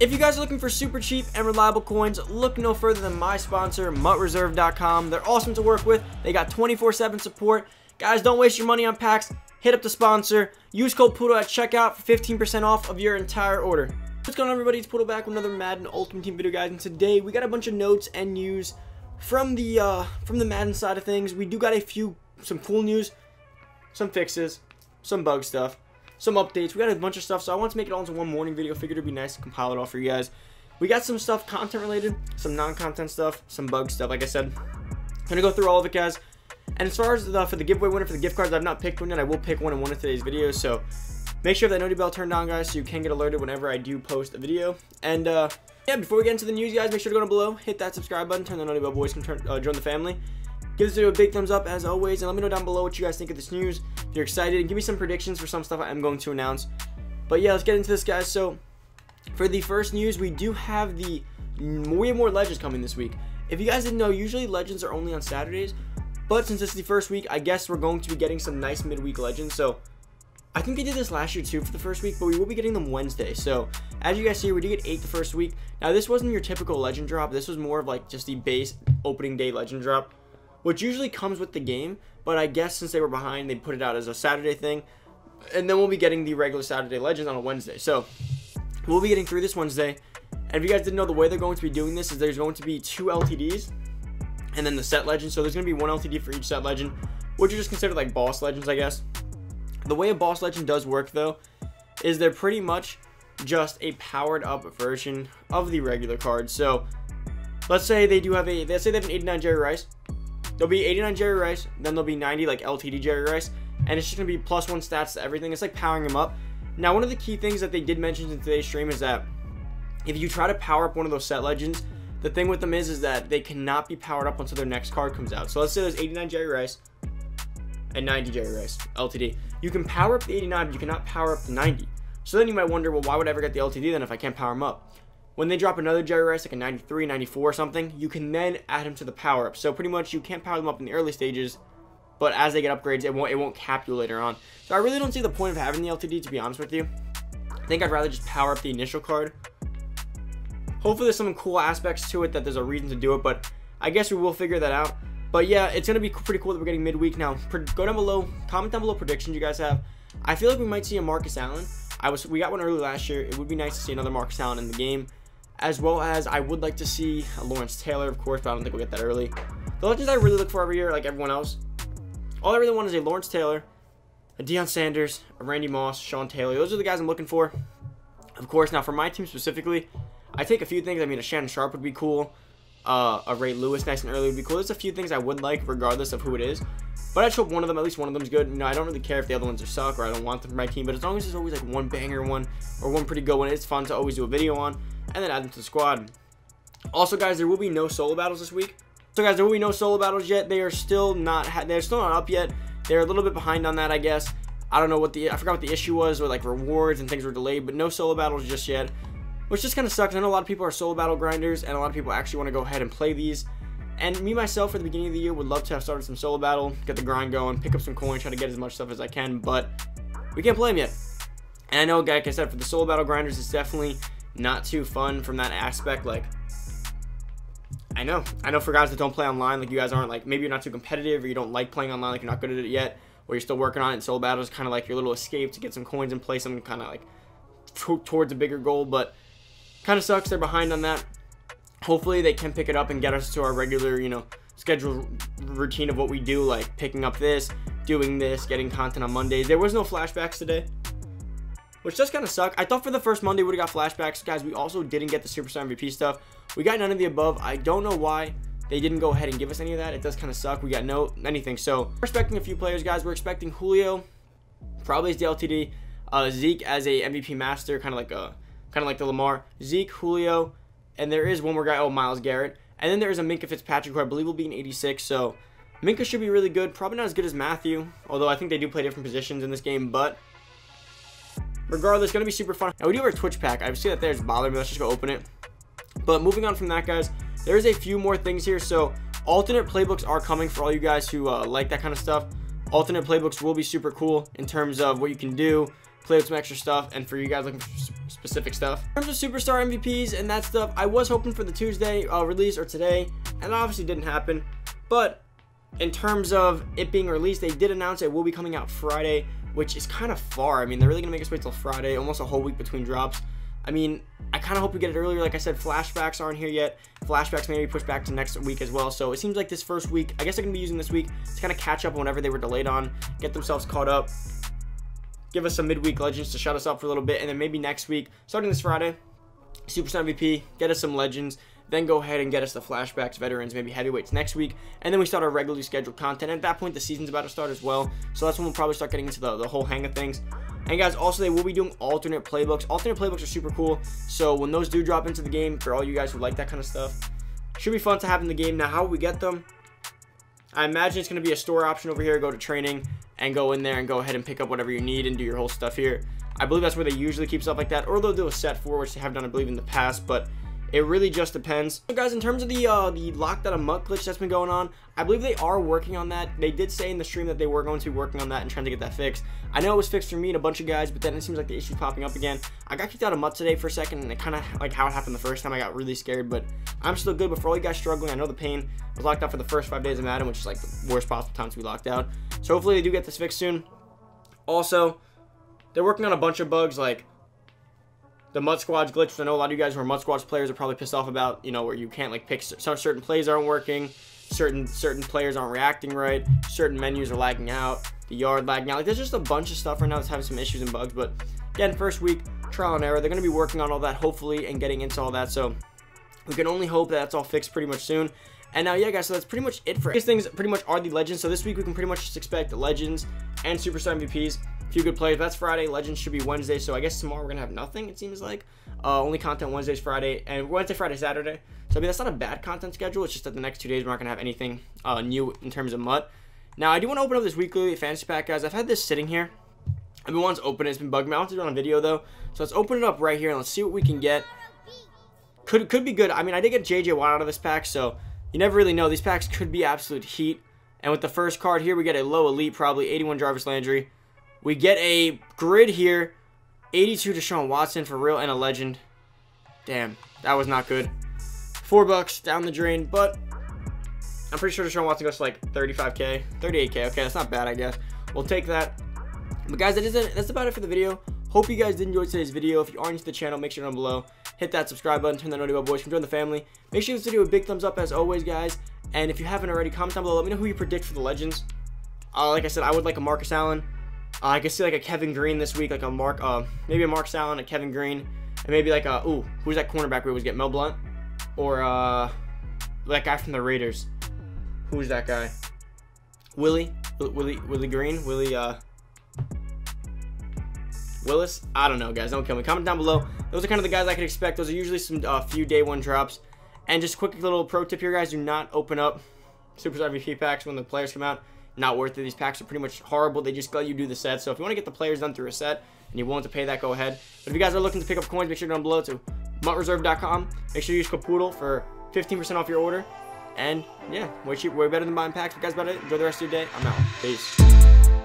If you guys are looking for super cheap and reliable coins, look no further than my sponsor, MUTReserve.com. They're awesome to work with. They got 24-7 support. Guys, don't waste your money on packs. Hit up the sponsor. Use code POODLE at checkout for 15% off of your entire order. What's going on, everybody? It's Poodle back with another Madden Ultimate Team video, guys. And today, we got a bunch of notes and news from the uh, from the Madden side of things. We do got a few, some cool news, some fixes, some bug stuff some updates. We got a bunch of stuff, so I want to make it all into one morning video. Figured it'd be nice to compile it all for you guys. We got some stuff content related, some non-content stuff, some bug stuff, like I said. I'm gonna go through all of it, guys. And as far as the, for the giveaway winner for the gift cards, I've not picked one yet. I will pick one in one of today's videos, so make sure that notification bell turned on, guys, so you can get alerted whenever I do post a video. And, uh, yeah, before we get into the news, guys, make sure to go down below, hit that subscribe button, turn the notification bell, boys can turn, uh, join the family. Give this video a big thumbs up as always, and let me know down below what you guys think of this news. If you're excited, and give me some predictions for some stuff I am going to announce. But yeah, let's get into this, guys. So, for the first news, we do have the way more legends coming this week. If you guys didn't know, usually legends are only on Saturdays, but since it's the first week, I guess we're going to be getting some nice midweek legends. So, I think they did this last year too for the first week, but we will be getting them Wednesday. So, as you guys see, we did get 8 the first week. Now, this wasn't your typical legend drop. This was more of like just the base opening day legend drop which usually comes with the game. But I guess since they were behind, they put it out as a Saturday thing. And then we'll be getting the regular Saturday Legends on a Wednesday. So we'll be getting through this Wednesday. And if you guys didn't know, the way they're going to be doing this is there's going to be two LTDs and then the set legend. So there's going to be one LTD for each set legend, which are just considered like boss legends, I guess. The way a boss legend does work, though, is they're pretty much just a powered up version of the regular card. So let's say they do have a, let's say they have an 89 Jerry Rice. There'll be 89 Jerry Rice, then there'll be 90 like LTD Jerry Rice, and it's just gonna be plus one stats to everything. It's like powering them up. Now, one of the key things that they did mention in today's stream is that if you try to power up one of those set legends, the thing with them is is that they cannot be powered up until their next card comes out. So let's say there's 89 Jerry Rice and 90 Jerry Rice LTD. You can power up the 89, but you cannot power up the 90. So then you might wonder, well, why would I ever get the LTD then if I can't power them up? When they drop another Jerry Rice, like a 93, 94 or something, you can then add him to the power up. So pretty much you can't power them up in the early stages, but as they get upgrades, it won't it won't cap you later on. So I really don't see the point of having the LTD, to be honest with you. I think I'd rather just power up the initial card. Hopefully there's some cool aspects to it that there's a reason to do it, but I guess we will figure that out. But yeah, it's going to be pretty cool that we're getting midweek now. Go down below, comment down below predictions you guys have. I feel like we might see a Marcus Allen. I was We got one early last year. It would be nice to see another Marcus Allen in the game as well as I would like to see Lawrence Taylor, of course, but I don't think we'll get that early. The legends I really look for every year, like everyone else, all I really want is a Lawrence Taylor, a Deion Sanders, a Randy Moss, Sean Taylor. Those are the guys I'm looking for. Of course, now for my team specifically, I take a few things. I mean, a Shannon Sharpe would be cool. Uh, a Ray Lewis nice and early would be cool. There's a few things I would like, regardless of who it is. But I hope one of them, at least one of them is good. You know, I don't really care if the other ones are suck or I don't want them for my team. But as long as there's always like one banger one or one pretty good one, it's fun to always do a video on and then add them to the squad. Also, guys, there will be no solo battles this week. So, guys, there will be no solo battles yet. They are still not they're still not up yet. They're a little bit behind on that, I guess. I don't know what the I forgot what the issue was with like rewards and things were delayed, but no solo battles just yet. Which just kind of sucks. I know a lot of people are solo battle grinders, and a lot of people actually want to go ahead and play these. And me myself, at the beginning of the year, would love to have started some solo battle, get the grind going, pick up some coins, try to get as much stuff as I can, but we can't play them yet. And I know, like I said, for the solo battle grinders, it's definitely not too fun from that aspect. Like, I know, I know for guys that don't play online, like you guys aren't like maybe you're not too competitive or you don't like playing online, like you're not good at it yet, or you're still working on it. And solo battle is kind of like your little escape to get some coins and play some kind of like towards a bigger goal, but kind of sucks they're behind on that. Hopefully they can pick it up and get us to our regular, you know, schedule routine of what we do, like picking up this, doing this, getting content on Mondays. There was no flashbacks today which does kind of suck. I thought for the first Monday we would have got flashbacks. Guys, we also didn't get the Superstar MVP stuff. We got none of the above. I don't know why they didn't go ahead and give us any of that. It does kind of suck. We got no anything. So we're expecting a few players, guys. We're expecting Julio, probably as the LTD. Uh, Zeke as a MVP master, kind of like a kind of like the Lamar. Zeke, Julio, and there is one more guy. Oh, Myles Garrett. And then there is a Minkah Fitzpatrick, who I believe will be an 86. So Minkah should be really good. Probably not as good as Mathieu, although I think they do play different positions in this game. But Regardless, going to be super fun. Now, we do have our Twitch pack. I see that there's bothering me. Let's just go open it. But moving on from that, guys, there's a few more things here. So, alternate playbooks are coming for all you guys who uh, like that kind of stuff. Alternate playbooks will be super cool in terms of what you can do, play with some extra stuff, and for you guys looking for specific stuff. In terms of superstar MVPs and that stuff, I was hoping for the Tuesday uh, release or today, and obviously didn't happen. But in terms of it being released, they did announce it will be coming out Friday, which is kind of far. I mean, they're really gonna make us wait till Friday, almost a whole week between drops. I mean, I kind of hope we get it earlier. Like I said, flashbacks aren't here yet. Flashbacks may be pushed back to next week as well. So it seems like this first week, I guess they're going to be using this week to kind of catch up whenever they were delayed on, get themselves caught up, give us some midweek legends to shut us up for a little bit, and then maybe next week, starting this Friday, Superstar MVP, get us some legends, then go ahead and get us the flashbacks, veterans, maybe heavyweights next week, and then we start our regularly scheduled content. At that point, the season's about to start as well, so that's when we'll probably start getting into the, the whole hang of things. And guys, also they will be doing alternate playbooks. Alternate playbooks are super cool. So when those do drop into the game, for all you guys who like that kind of stuff, should be fun to have in the game. Now, how we get them? I imagine it's going to be a store option over here. Go to training and go in there and go ahead and pick up whatever you need and do your whole stuff here. I believe that's where they usually keep stuff like that, or they'll do a set for, which they have done, I believe, in the past. But it really just depends. So guys, in terms of the uh, the locked out of MUT glitch that's been going on, I believe they are working on that. They did say in the stream that they were going to be working on that and trying to get that fixed. I know it was fixed for me and a bunch of guys, but then it seems like the issue's popping up again. I got kicked out of MUT today for a second, and it kind of like how it happened the first time. I got really scared, but I'm still good. But for all you guys struggling, I know the pain. I was locked out for the first five days of Madden, which is like the worst possible time to be locked out. So hopefully they do get this fixed soon. Also, they're working on a bunch of bugs like the MUT Squads glitch, I know a lot of you guys who are MUT Squads players are probably pissed off about, you know, where you can't like pick some certain plays aren't working, certain certain players aren't reacting right, certain menus are lagging out, the yard lagging out. Like there's just a bunch of stuff right now that's having some issues and bugs. But again, first week trial and error. They're going to be working on all that hopefully and getting into all that. So we can only hope that that's all fixed pretty much soon. And now, yeah, guys, so that's pretty much it for these things. Pretty much are the legends. So this week we can pretty much just expect legends and superstar MVPs few good plays. That's Friday. Legends should be Wednesday. So I guess tomorrow we're gonna have nothing. It seems like uh, only content Wednesdays, Friday, and Wednesday, Friday, Saturday. So I mean that's not a bad content schedule. It's just that the next two days we're not gonna have anything uh, new in terms of MUT. Now I do want to open up this weekly fantasy pack, guys. I've had this sitting here. I've been wanting to open it. It's been bugging me. I to do it on a video though. So let's open it up right here and let's see what we can get. Could could be good. I mean I did get JJ Watt out of this pack, so you never really know. These packs could be absolute heat. And with the first card here, we get a low elite, probably 81 Jarvis Landry. We get a grid here. 82 Deshaun Watson for real and a legend. Damn, that was not good. Four bucks down the drain, but I'm pretty sure Deshaun Watson goes to like 35k, 38k. Okay, that's not bad, I guess. We'll take that. But guys, that is it. That's about it for the video. Hope you guys did enjoy today's video. If you are new to the channel, make sure down below, hit that subscribe button, turn that notification bell, boys, join the family. Make sure this video a big thumbs up as always, guys. And if you haven't already, comment down below. Let me know who you predict for the Legends. Uh, like I said, I would like a Marcus Allen. Uh, I could see like a Kevin Greene this week, like a Mark, uh, maybe a Mark Allen, a Kevin Greene, and maybe like a ooh, who's that cornerback we always get? Mel Blount, or uh, that guy from the Raiders. Who's that guy? Willie, Willie, Willie Green, Willie, uh, Willis. I don't know, guys. Don't kill me. Comment down below. Those are kind of the guys I could expect. Those are usually some uh, few day one drops. And just quick little pro tip here, guys: do not open up Superstar MVP packs when the players come out not worth it. These packs are pretty much horrible. They just let you do the set. So if you want to get the players done through a set and you're willing to pay that, go ahead. But if you guys are looking to pick up coins, make sure down below to mutreserve.com. Make sure you use code Poodle for 15% off your order. And yeah, way cheap, way better than buying packs. But guys, about it. Enjoy the rest of your day. I'm out. Peace.